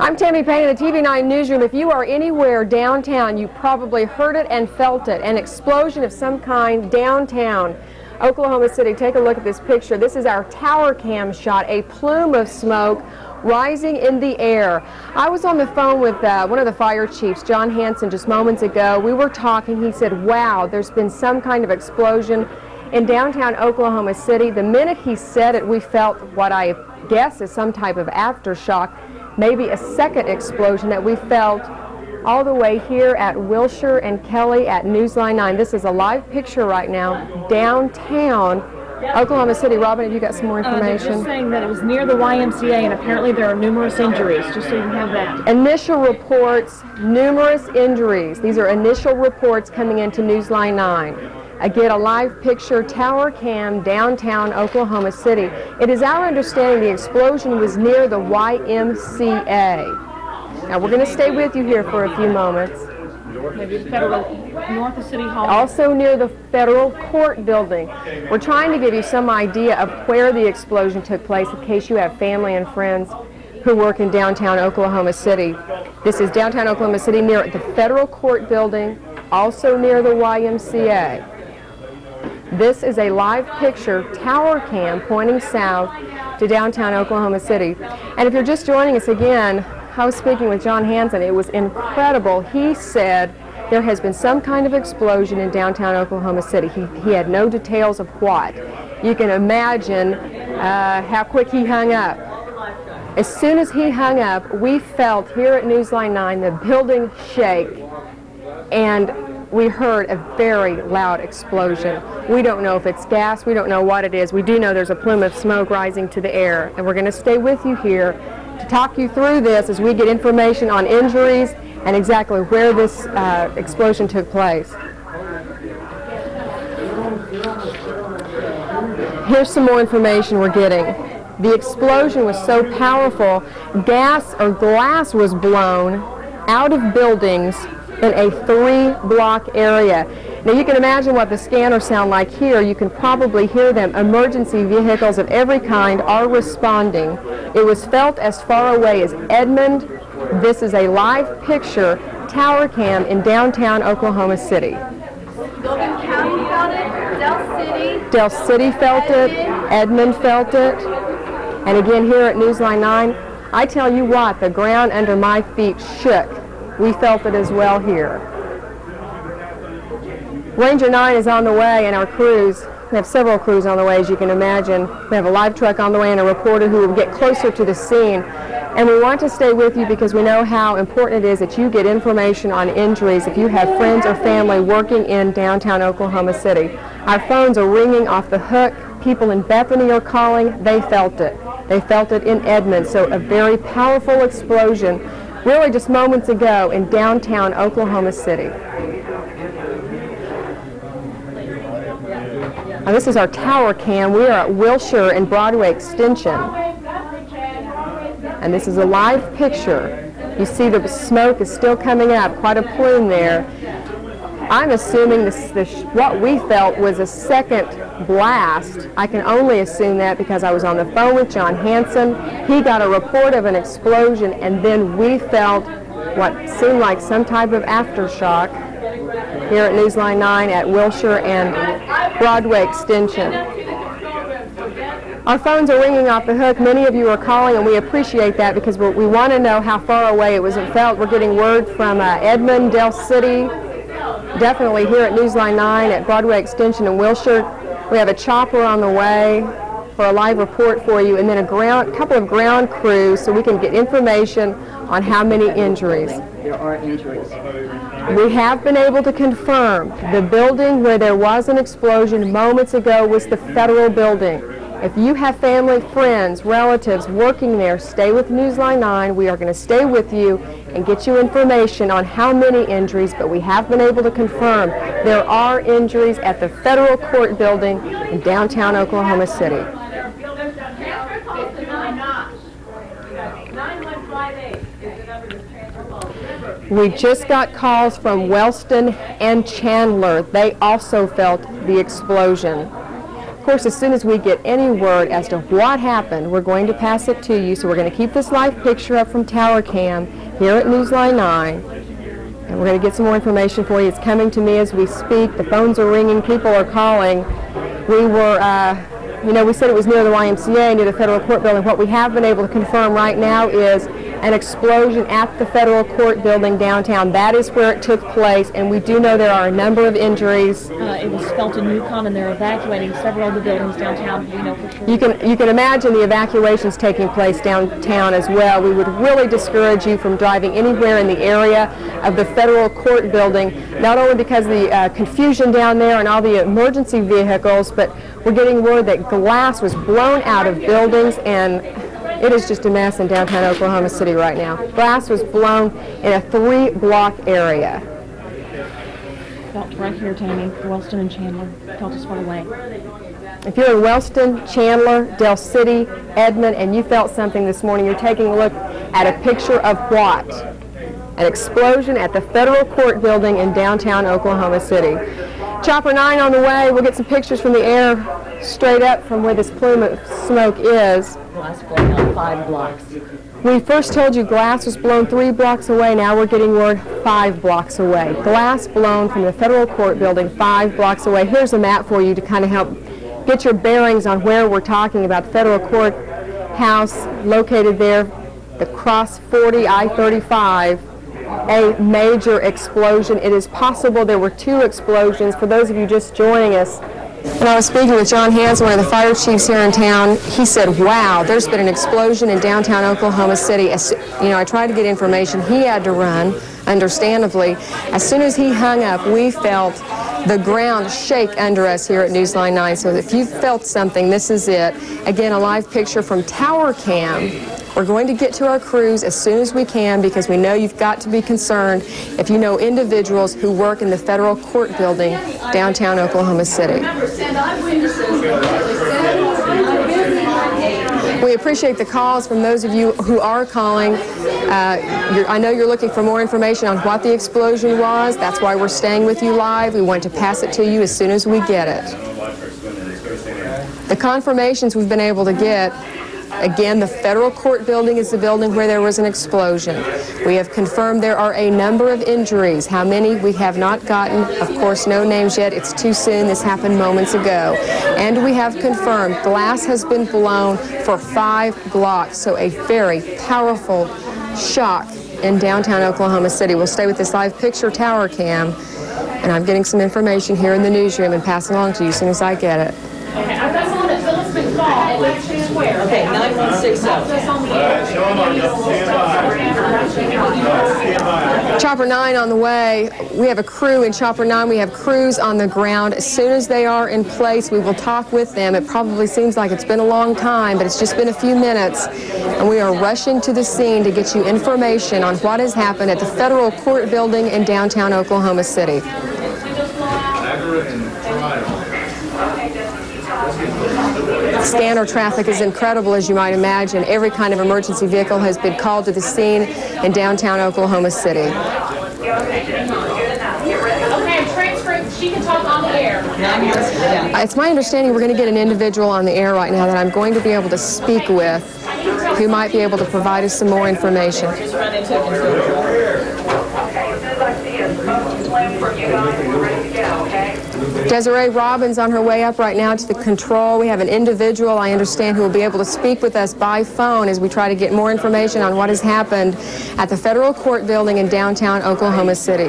I'm Tammy Payne in the TV9 newsroom. If you are anywhere downtown, you probably heard it and felt it. An explosion of some kind downtown. Oklahoma City, take a look at this picture. This is our tower cam shot, a plume of smoke rising in the air. I was on the phone with uh, one of the fire chiefs, John Hanson, just moments ago. We were talking. He said, wow, there's been some kind of explosion in downtown Oklahoma City. The minute he said it, we felt what I guess is some type of aftershock maybe a second explosion that we felt all the way here at Wilshire and Kelley at Newsline 9. This is a live picture right now downtown Oklahoma City. Robin, have you got some more information? Uh, just saying that it was near the YMCA and apparently there are numerous injuries, just so you have that. Initial reports, numerous injuries. These are initial reports coming into Newsline 9. Again, a live picture, tower cam, downtown Oklahoma City. It is our understanding the explosion was near the YMCA. Now, we're going to stay with you here for a few moments. Federal, north of City Hall. Also near the federal court building. We're trying to give you some idea of where the explosion took place in case you have family and friends who work in downtown Oklahoma City. This is downtown Oklahoma City near the federal court building, also near the YMCA. This is a live picture tower cam pointing south to downtown Oklahoma City. And if you're just joining us again, I was speaking with John Hanson. It was incredible. He said there has been some kind of explosion in downtown Oklahoma City. He, he had no details of what. You can imagine uh, how quick he hung up. As soon as he hung up, we felt here at Newsline 9 the building shake. And we heard a very loud explosion. We don't know if it's gas, we don't know what it is. We do know there's a plume of smoke rising to the air, and we're going to stay with you here to talk you through this as we get information on injuries and exactly where this uh, explosion took place. Here's some more information we're getting. The explosion was so powerful, gas or glass was blown out of buildings in a three block area. Now you can imagine what the scanners sound like here. You can probably hear them. Emergency vehicles of every kind are responding. It was felt as far away as Edmond. This is a live picture tower cam in downtown Oklahoma City. Logan County felt it, Del City. Del City felt it, Edmond felt it. And again here at Newsline 9, I tell you what, the ground under my feet shook we felt it as well here. Ranger 9 is on the way and our crews, we have several crews on the way as you can imagine. We have a live truck on the way and a reporter who will get closer to the scene. And we want to stay with you because we know how important it is that you get information on injuries if you have friends or family working in downtown Oklahoma City. Our phones are ringing off the hook. People in Bethany are calling. They felt it. They felt it in Edmond. So a very powerful explosion really just moments ago in downtown Oklahoma City. This is our tower cam. We are at Wilshire and Broadway Extension. And this is a live picture. You see the smoke is still coming up, quite a plume there. I'm assuming this, this, what we felt was a second blast. I can only assume that because I was on the phone with John Hanson. He got a report of an explosion, and then we felt what seemed like some type of aftershock here at Newsline 9 at Wilshire and Broadway Extension. Our phones are ringing off the hook. Many of you are calling, and we appreciate that because we want to know how far away it was felt. We're getting word from uh, Edmond, Del City, definitely here at Newsline 9 at Broadway Extension in Wilshire. We have a chopper on the way for a live report for you, and then a ground, couple of ground crews so we can get information on how many injuries. There are injuries. We have been able to confirm the building where there was an explosion moments ago was the federal building. If you have family, friends, relatives working there, stay with Newsline 9. We are going to stay with you and get you information on how many injuries, but we have been able to confirm there are injuries at the federal court building in downtown Oklahoma City. We just got calls from Wellston and Chandler. They also felt the explosion. Of course, as soon as we get any word as to what happened, we're going to pass it to you. So we're going to keep this live picture up from Tower Cam here at Newsline 9. And we're going to get some more information for you. It's coming to me as we speak. The phones are ringing. People are calling. We were, uh, you know, we said it was near the YMCA, near the federal court building. What we have been able to confirm right now is an explosion at the federal court building downtown. That is where it took place, and we do know there are a number of injuries. Uh, it was felt in Yukon, and they're evacuating several of the buildings downtown. We know for sure. You can you can imagine the evacuations taking place downtown as well. We would really discourage you from driving anywhere in the area of the federal court building, not only because of the uh, confusion down there and all the emergency vehicles, but we're getting word that glass was blown out of buildings and it is just a mess in downtown Oklahoma City right now. Glass was blown in a three-block area. Felt right here, Tammy. Wellston and Chandler. Felt as far away. If you're in Wellston, Chandler, Del City, Edmond, and you felt something this morning, you're taking a look at a picture of what? An explosion at the federal court building in downtown Oklahoma City. Chopper 9 on the way. We'll get some pictures from the air straight up from where this plume of smoke is. Five blocks. We first told you glass was blown three blocks away. Now we're getting word five blocks away. Glass blown from the federal court building five blocks away. Here's a map for you to kind of help get your bearings on where we're talking about. The federal court house located there, the Cross 40 I-35 a major explosion. It is possible there were two explosions. For those of you just joining us, when I was speaking with John Hanson, one of the fire chiefs here in town, he said, wow, there's been an explosion in downtown Oklahoma City. As, you know, I tried to get information. He had to run, understandably. As soon as he hung up, we felt the ground shake under us here at Newsline 9. So if you felt something, this is it. Again, a live picture from Tower Cam. We're going to get to our crews as soon as we can because we know you've got to be concerned if you know individuals who work in the federal court building downtown Oklahoma City. We appreciate the calls from those of you who are calling. Uh, I know you're looking for more information on what the explosion was. That's why we're staying with you live. We want to pass it to you as soon as we get it. The confirmations we've been able to get Again, the federal court building is the building where there was an explosion. We have confirmed there are a number of injuries. How many we have not gotten, of course, no names yet. It's too soon. This happened moments ago. And we have confirmed glass has been blown for five blocks. So a very powerful shock in downtown Oklahoma City. We'll stay with this live picture tower cam. And I'm getting some information here in the newsroom and pass along to you as soon as I get it. Okay, I've got someone at Phillips McFall. Election Okay, 9160. Chopper 9 on the way. We have a crew in Chopper 9. We have crews on the ground. As soon as they are in place, we will talk with them. It probably seems like it's been a long time, but it's just been a few minutes. And we are rushing to the scene to get you information on what has happened at the federal court building in downtown Oklahoma City. Scanner traffic is incredible, as you might imagine. Every kind of emergency vehicle has been called to the scene in downtown Oklahoma City. Okay, I'm transferring. She can talk on the air. Uh, it's my understanding we're going to get an individual on the air right now that I'm going to be able to speak with who might be able to provide us some more information. Just run into a control. Desiree Robbins on her way up right now to the control. We have an individual, I understand, who will be able to speak with us by phone as we try to get more information on what has happened at the federal court building in downtown Oklahoma City.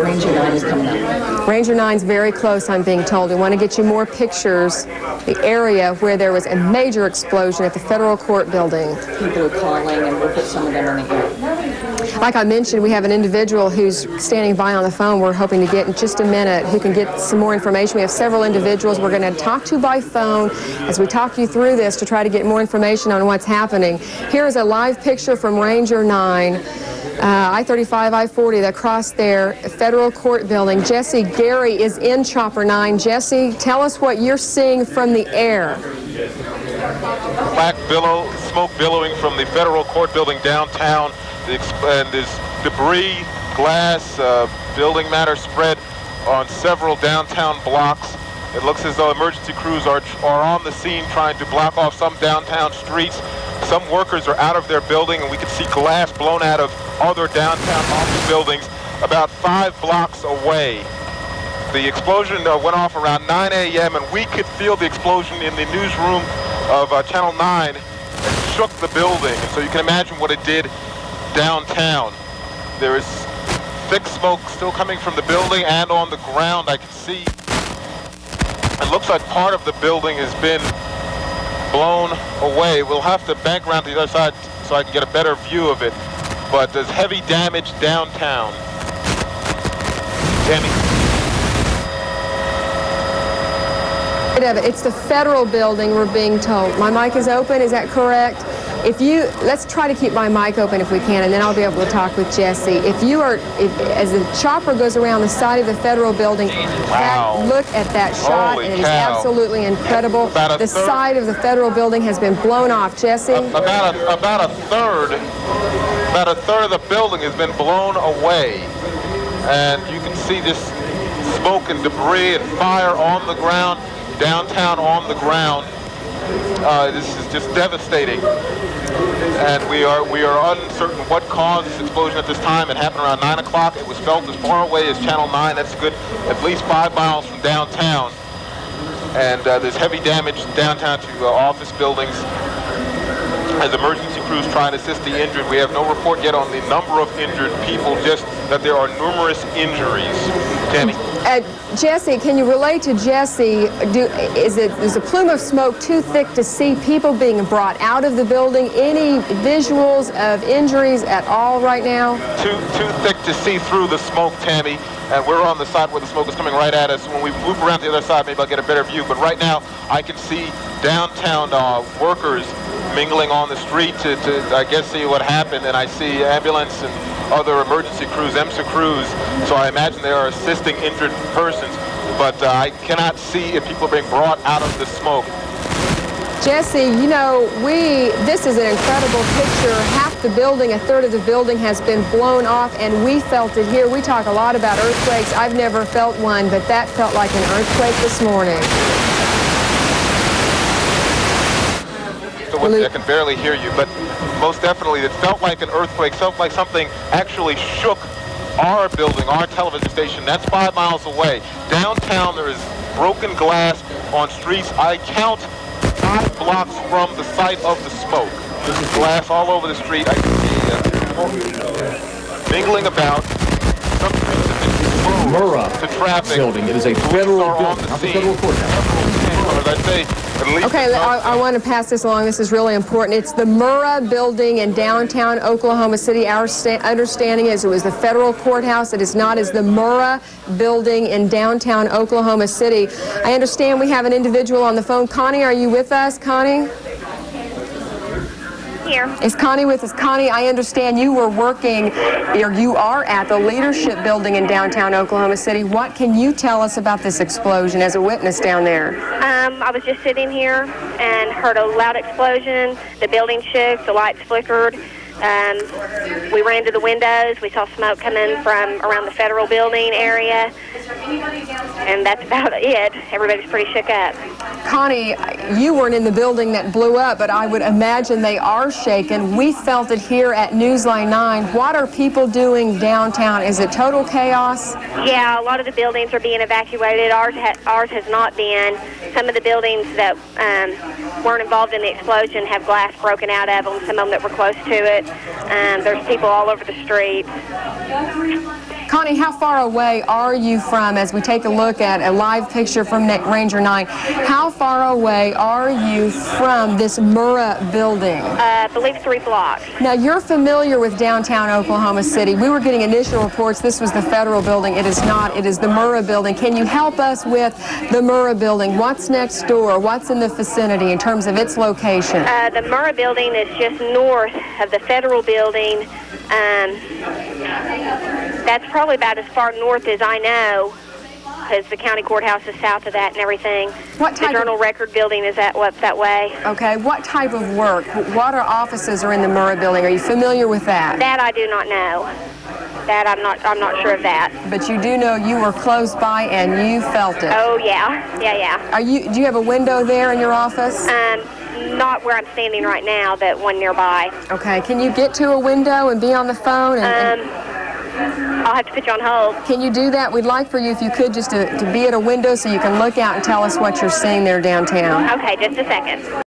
Ranger 9 is coming up. Ranger 9's very close, I'm being told. We want to get you more pictures, the area where there was a major explosion at the federal court building. People are calling, and we'll put some of them on the air. Like I mentioned, we have an individual who's standing by on the phone we're hoping to get in just a minute who can get some more information. We have several individuals we're going to talk to by phone as we talk you through this to try to get more information on what's happening. Here is a live picture from Ranger 9. Uh, I-35, I-40, across there, federal court building. Jesse Gary is in Chopper 9. Jesse, tell us what you're seeing from the air. Black billow, smoke billowing from the federal court building downtown, and there's debris, glass, uh, building matter spread on several downtown blocks. It looks as though emergency crews are, are on the scene trying to block off some downtown streets. Some workers are out of their building, and we can see glass blown out of other downtown office buildings about five blocks away. The explosion uh, went off around 9 a.m., and we could feel the explosion in the newsroom of uh, Channel 9 and shook the building. So you can imagine what it did downtown. There is thick smoke still coming from the building and on the ground. I can see it looks like part of the building has been blown away. We'll have to bank around to the other side so I can get a better view of it. But there's heavy damage downtown. Danny? It's the federal building, we're being told. My mic is open, is that correct? If you, let's try to keep my mic open if we can, and then I'll be able to talk with Jesse. If you are, if, as the chopper goes around the side of the federal building, Wow. that, look at that shot, Holy and it is cow. absolutely incredible. About a The third- side of the federal building has been blown off. Jesse? About a, about a third, about a third of the building has been blown away. And you can see this smoke and debris and fire on the ground, downtown on the ground. Uh, this is just devastating. And we are we are uncertain what caused this explosion at this time. It happened around 9 o'clock. It was felt as far away as Channel 9. That's a good, at least five miles from downtown. And uh, there's heavy damage downtown to uh, office buildings as emergency crews try and assist the injured. We have no report yet on the number of injured people, just that there are numerous injuries. Tammy? Uh, Jesse, can you relate to Jesse? Do, is it is a plume of smoke too thick to see people being brought out of the building? Any visuals of injuries at all right now? Too, too thick to see through the smoke, Tammy. And we're on the side where the smoke is coming right at us. When we move around the other side, maybe I'll get a better view. But right now, I can see downtown uh, workers mingling on the street to, to, I guess, see what happened. And I see ambulance and other emergency crews, EMSA crews. So I imagine they are assisting injured persons. But uh, I cannot see if people are being brought out of the smoke. Jesse, you know, we, this is an incredible picture. Half the building, a third of the building has been blown off, and we felt it here. We talk a lot about earthquakes. I've never felt one, but that felt like an earthquake this morning. I can barely hear you, but most definitely it felt like an earthquake, felt like something actually shook our building, our television station. That's five miles away. Downtown there is broken glass on streets. I count five blocks from the site of the smoke. There's glass all over the street. I can see uh, mingling about. Some streets have been closed Murrah to traffic. building. It is a federal building, not the federal courthouse. As I say, Okay, I, I want to pass this along. This is really important. It's the Murrah Building in downtown Oklahoma City. Our sta- understanding is it was the federal courthouse. It is not as the Murrah Building in downtown Oklahoma City. I understand we have an individual on the phone. Connie, are you with us, Connie? Here. Is Connie with us? Connie, I understand you were working, or you are at the Leadership Building in downtown Oklahoma City. What can you tell us about this explosion as a witness down there? Um, I was just sitting here and heard a loud explosion. The building shook, the lights flickered. Um, we ran to the windows. We saw smoke coming from around the federal building area. And that's about it. Everybody's pretty shook up. Connie, you weren't in the building that blew up, but I would imagine they are shaken. We felt it here at Newsline 9. What are people doing downtown? Is it total chaos? Yeah, a lot of the buildings are being evacuated. Ours, ha- ours has not been. Some of the buildings that um, weren't involved in the explosion have glass broken out of them, some of them that were close to it. Um, there's people all over the street. Connie, how far away are you from, as we take a look at a live picture from Ranger 9, how far away are you from this Murrah building? Uh, I believe three blocks. Now, you're familiar with downtown Oklahoma City. We were getting initial reports this was the federal building. It is not. It is the Murrah building. Can you help us with the Murrah building? What's next door? What's in the vicinity in terms of its location? Uh, the Murrah building is just north of the federal building. Um, that's probably about as far north as I know, because the county courthouse is south of that and everything. What the type of- Journal Record building is that up that way. Okay, what type of work? What are offices are in the Murrah building? Are you familiar with that? That I do not know. That I'm not I'm not sure of that. But you do know you were close by and you felt it. Oh yeah, yeah, yeah. Are you? Do you have a window there in your office? Um, not where I'm standing right now, but one nearby. Okay. Can you get to a window and be on the phone? And, and I'll have to put you on hold. can you do that? We'd like for you, if you could, just to, to be at a window so you can look out and tell us what you're seeing there downtown. Okay, just a second.